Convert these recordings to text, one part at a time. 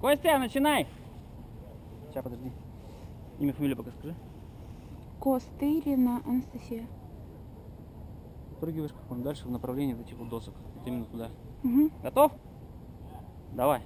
Костя, начинай! Сейчас, подожди. Имя, фамилию пока скажи. Костырина Анастасия. Прыгиваешь как он дальше в направлении этих вот досок. Вот именно туда. Угу. Готов? Давай.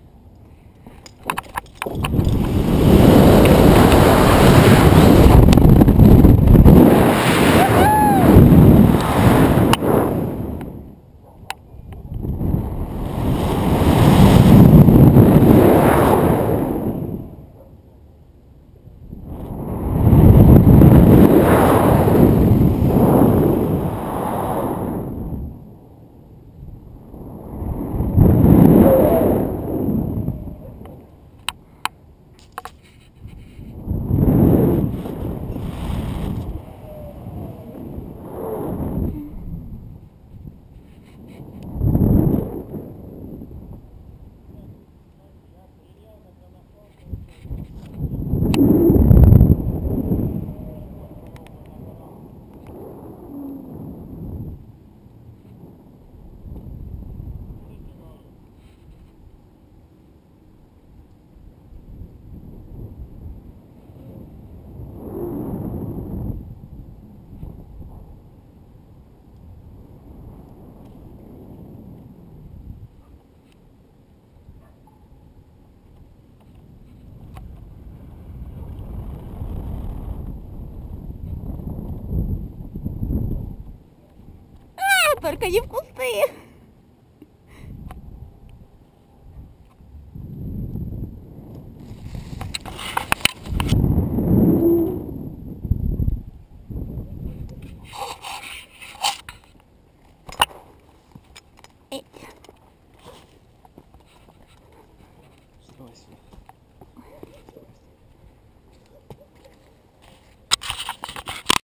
Только не в кусты. Эй, Вставай сюда.